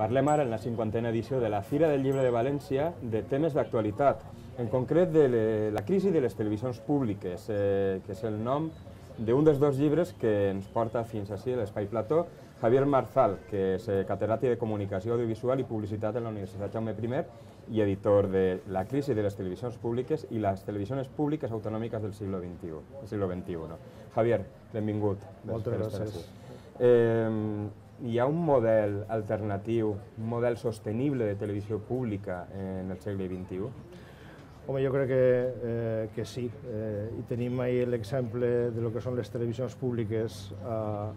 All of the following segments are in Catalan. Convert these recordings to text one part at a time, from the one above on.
Parlem ara en la cinquantena edició de la Fira del Llibre de València de temes d'actualitat, en concret de la crisi de les televisions públiques, eh, que és el nom d'un dels dos llibres que ens porta fins així l'Espai Plató, Javier Marzal, que és eh, catedràtic de Comunicació Audiovisual i Publicitat en la Universitat Jaume I i editor de La crisi de les televisions públiques i les televisions públiques autonòmiques del segle XXI. Del segle XXI no? Javier, benvingut. Moltes gràcies. Eh, hi ha un model alternatiu, un model sostenible de televisió pública en el segle XXI? Home, jo crec que, eh, que sí. Eh, I tenim ahir l'exemple de lo que són les televisions públiques a,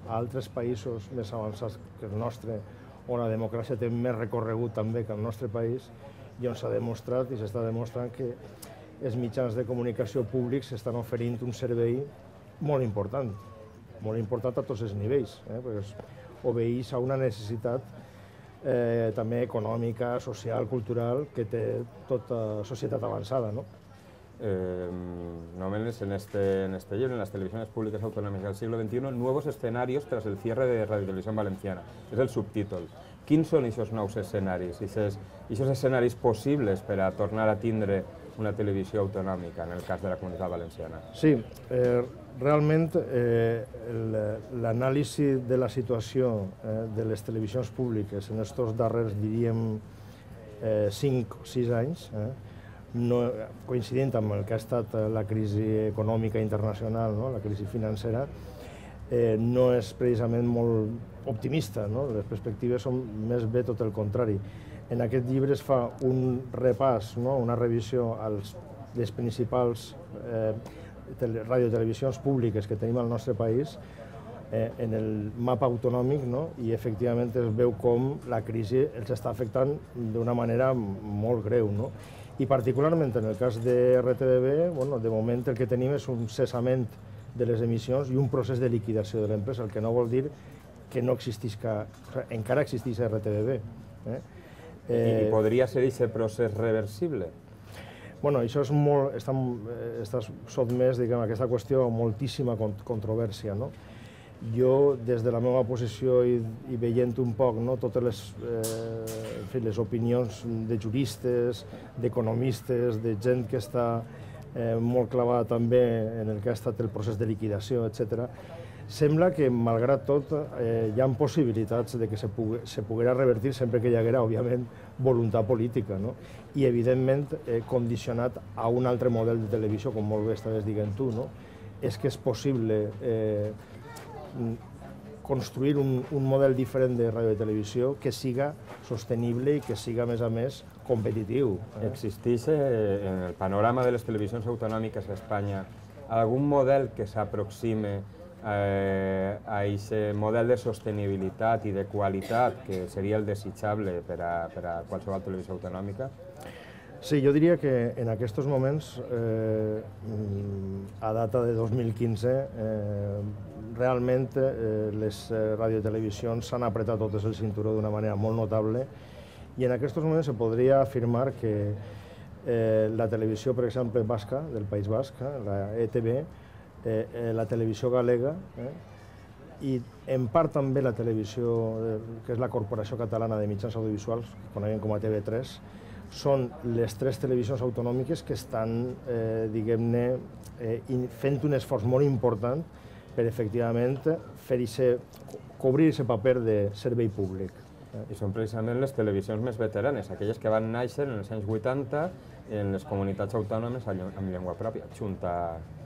a altres països més avançats que el nostre, on la democràcia té més recorregut també que el nostre país, i on s'ha demostrat i s'està demostrant que els mitjans de comunicació públics estan oferint un servei molt important, molt important a tots els nivells, eh? perquè obeeix a una necessitat eh, també econòmica, social, cultural, que té tota societat avançada. ¿no? Eh, només en este, en este libro, en las televisiones públicas autonómicas del siglo XXI, nuevos escenarios tras el cierre de Radio Televisión Valenciana. És el subtítol. Quins són aquests nous escenaris, aquests escenaris possibles per a tornar a tindre una televisió autonòmica, en el cas de la Comunitat Valenciana? Sí, eh, realment eh, l'anàlisi de la situació eh, de les televisions públiques en aquests darrers, diríem, eh, 5 o 6 anys, eh, no, coincidint amb el que ha estat la crisi econòmica internacional, no? la crisi financera, eh, no és precisament molt optimista, no? les perspectives són més bé tot el contrari. En aquest llibre es fa un repàs, no? una revisió als les principals eh, radiotelevisions públiques que tenim al nostre país eh, en el mapa autonòmic no? i efectivament es veu com la crisi els està afectant d'una manera molt greu. No? I particularment en el cas de RTBB, bueno, de moment el que tenim és un cessament de les emissions i un procés de liquidació de l'empresa, el que no vol dir que no existís que, o sigui, encara existeix RTBB. Eh? Eh, I podria ser aquest procés reversible? Bueno, això és molt, està, està sotmès diguem, a aquesta qüestió a moltíssima controvèrsia. No? Jo, des de la meva posició i, i veient un poc no, totes les, eh, en fi, les opinions de juristes, d'economistes, de gent que està eh, molt clavada també en el que ha estat el procés de liquidació, etc. Sembla que, malgrat tot, eh, hi ha possibilitats de que se, pugui, se poguera revertir sempre que hi haguera, òbviament, voluntat política, no? i, evidentment, eh, condicionat a un altre model de televisió, com molt bé estaves dient tu, no? és que és possible eh, construir un, un model diferent de ràdio i televisió que siga sostenible i que siga, a més a més, competitiu. Eh? Existeix eh, en el panorama de les televisions autonòmiques a Espanya algun model que s'aproxime eh, a aquest model de sostenibilitat i de qualitat que seria el desitjable per a, per a qualsevol televisió autonòmica? Sí, jo diria que en aquests moments, eh, a data de 2015, eh, realment eh, les eh, radiotelevisions s'han apretat totes el cinturó d'una manera molt notable i en aquests moments se podria afirmar que eh, la televisió, per exemple, basca, del País Basc, eh, la ETV, eh, eh, la televisió galega, eh, i en part també la televisió, eh, que és la Corporació Catalana de Mitjans Audiovisuals, que coneguem com a TV3, són les tres televisions autonòmiques que estan, eh, diguem-ne, eh, fent un esforç molt important per efectivament fer ese, cobrir aquest paper de servei públic. I són precisament les televisions més veteranes, aquelles que van néixer en els anys 80 en les comunitats autònomes amb llengua pròpia, junta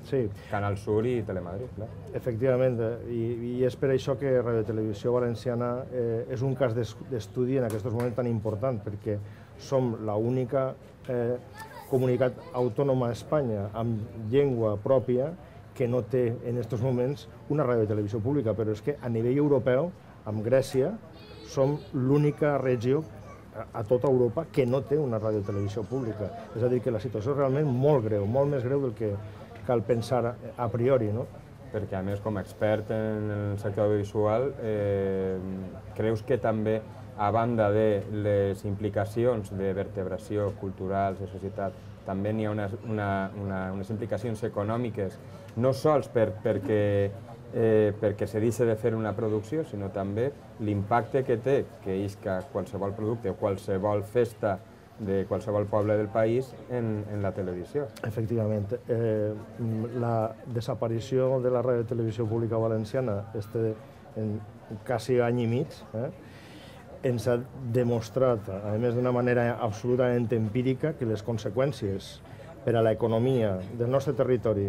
sí. Canal Sur i Telemadrid. Clar. Efectivament, i, i és per això que Radio Televisió Valenciana eh, és un cas d'estudi en aquests moments tan important, perquè som l'única eh, comunitat autònoma a Espanya amb llengua pròpia que no té en aquests moments una ràdio i televisió pública, però és que a nivell europeu, amb Grècia, som l'única regió a tota Europa que no té una ràdio televisió pública. És a dir, que la situació és realment molt greu, molt més greu del que cal pensar a priori. No? Perquè, a més, com a expert en el sector audiovisual, eh, creus que també, a banda de les implicacions de vertebració cultural, de societat, també n'hi ha una, una, una, unes implicacions econòmiques, no sols per, perquè eh, perquè se deixa de fer una producció, sinó també l'impacte que té que isca qualsevol producte o qualsevol festa de qualsevol poble del país en, en la televisió. Efectivament. Eh, la desaparició de la ràdio i televisió pública valenciana este en quasi any i mig eh, ens ha demostrat, a més d'una manera absolutament empírica, que les conseqüències per a l'economia del nostre territori,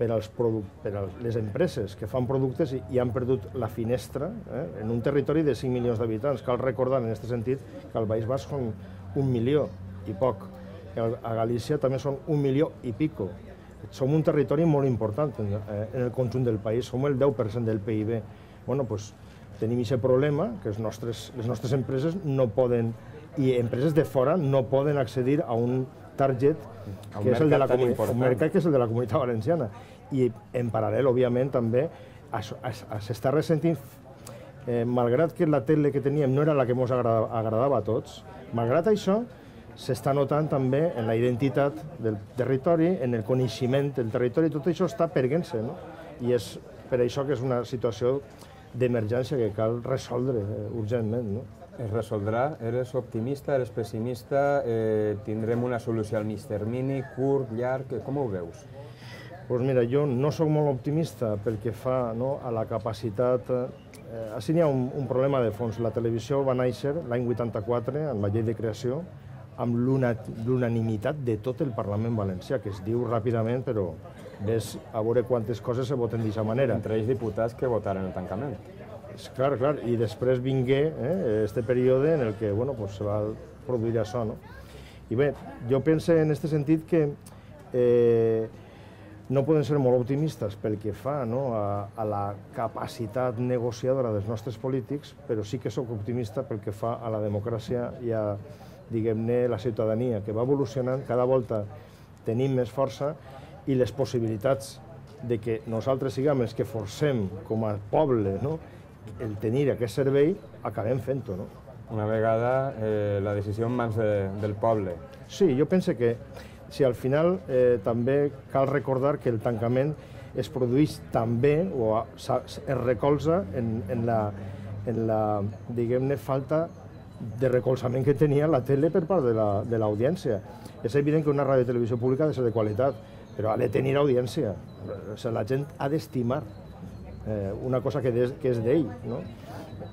per, als per a les empreses que fan productes i, i han perdut la finestra eh, en un territori de 5 milions d'habitants. Cal recordar en aquest sentit que al País Basc són un milió i poc. A Galícia també són un milió i pico. Som un territori molt important en, eh, en el conjunt del país, som el 10% del PIB. Bueno, pues, tenim aquest problema, que els nostres, les nostres empreses no poden, i empreses de fora no poden accedir a un target un que és el de la comunitat, un mercat que és el de la comunitat valenciana. I en paral·lel, òbviament, també s'està ressentint eh, malgrat que la tele que teníem no era la que ens agradava, agradava a tots, malgrat això, s'està notant també en la identitat del territori, en el coneixement del territori, tot això està perdent-se, no? I és per això que és una situació d'emergència que cal resoldre eh, urgentment, no? Es resoldrà? Eres optimista, eres pessimista? Eh, tindrem una solució al mig termini, curt, llarg? Com ho veus? Pues mira, jo no sóc molt optimista pel que fa no, a la capacitat Eh, així n'hi ha un, un problema de fons. La televisió va néixer l'any 84, amb la llei de creació, amb l'unanimitat de tot el Parlament valencià, que es diu ràpidament, però ves a veure quantes coses se voten d'aquesta manera. Entre ells diputats que votaren el tancament. Clar, clar, i després vingué eh, este període en el que bueno, pues, se va produir això. No? I bé, jo penso en aquest sentit que eh, no poden ser molt optimistes pel que fa no, a, a la capacitat negociadora dels nostres polítics, però sí que sóc optimista pel que fa a la democràcia i a, diguem-ne, la ciutadania, que va evolucionant, cada volta tenim més força i les possibilitats de que nosaltres siguem els que forcem com a poble no, el tenir aquest servei, acabem fent-ho. No? Una vegada eh, la decisió en mans de, del poble. Sí, jo penso que si al final eh, també cal recordar que el tancament es produeix també o es recolza en, en la, en la diguem-ne, falta de recolzament que tenia la tele per part de l'audiència. La, és evident que una ràdio televisió pública ha de ser de qualitat, però ha de tenir audiència. O sigui, la gent ha d'estimar eh, una cosa que, des, que és d'ell. No?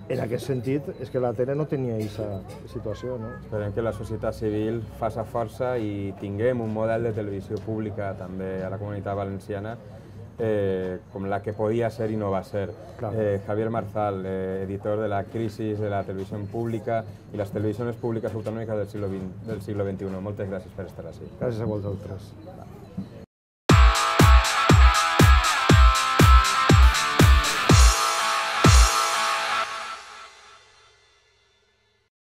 en aquest sentit és que la tele no tenia aquesta situació. No? Esperem que la societat civil faça força i tinguem un model de televisió pública també a la comunitat valenciana eh, com la que podia ser i no va ser. Eh, Javier Marzal, eh, editor de la crisi de la televisió pública i les televisions públiques autonòmiques del siglo, XX, del siglo XXI. Moltes gràcies per estar així. Gràcies a vosaltres.